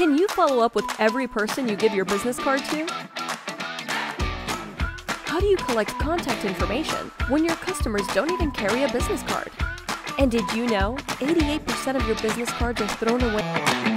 Can you follow up with every person you give your business card to? How do you collect contact information when your customers don't even carry a business card? And did you know 88% of your business cards are thrown away?